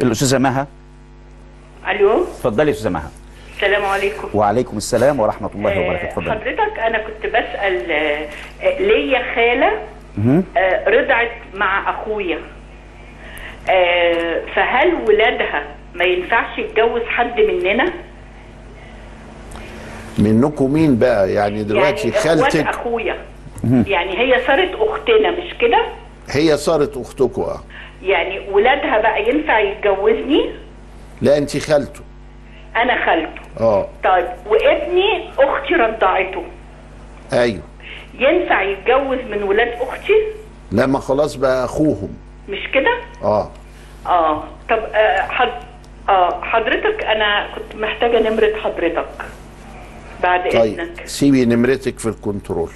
الأستاذة مها. ألو. اتفضلي يا أستاذة مها. السلام عليكم. وعليكم السلام ورحمة الله آه، وبركاته. اتفضلي. حضرتك أنا كنت بسأل آه، ليا خالة. آه، رضعت مع أخويا. فهل ولادها ما ينفعش يتجوز حد مننا؟ منكم مين بقى؟ يعني دلوقتي يعني خالتك. أخويا. يعني هي صارت أختنا مش كده؟ هي صارت اختكم آه يعني ولادها بقى ينفع يتجوزني؟ لا أنت خالته. أنا خالته. آه. طيب وابني أختي رضعته. أيوه. ينفع يتجوز من ولاد أختي؟ لما خلاص بقى أخوهم. مش كده؟ آه. آه. طب آه حد آه حضرتك أنا كنت محتاجة نمرة حضرتك بعد طيب إذنك. سيبي نمرتك في الكنترول.